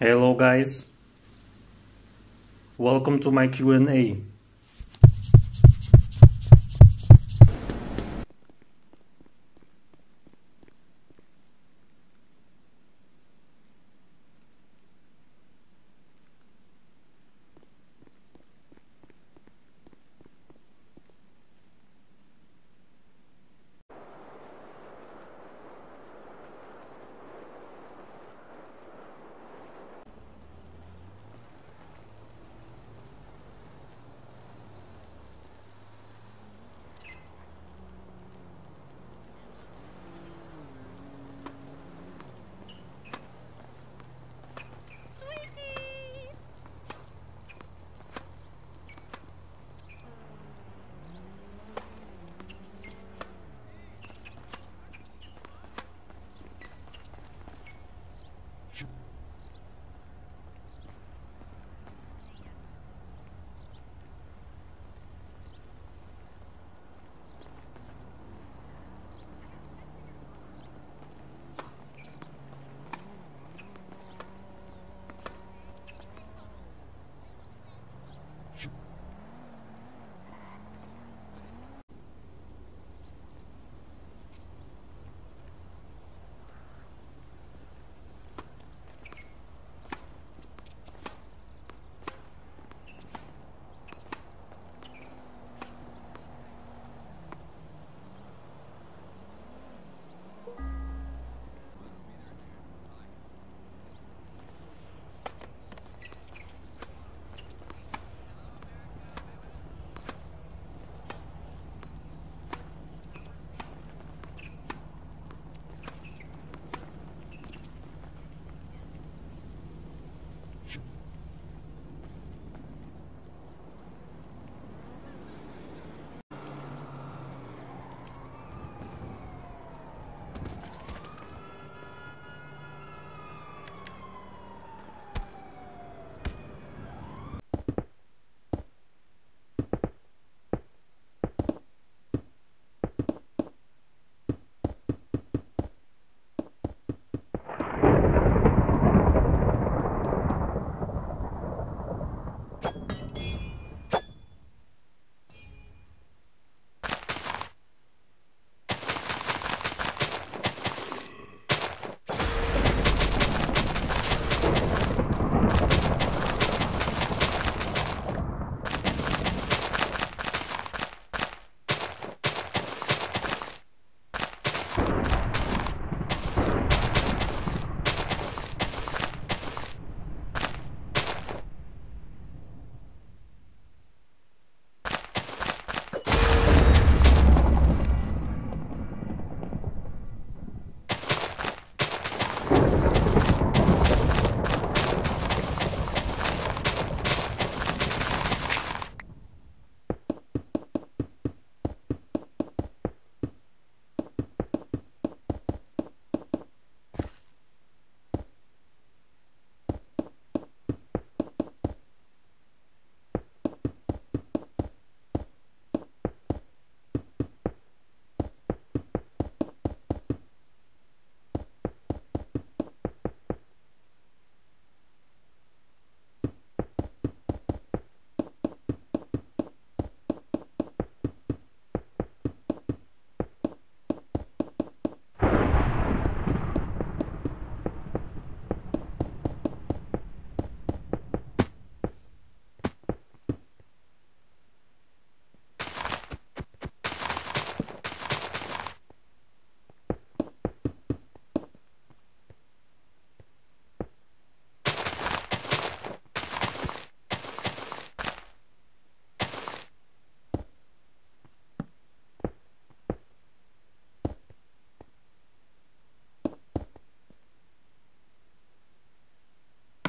Hello guys. Welcome to my Q&A.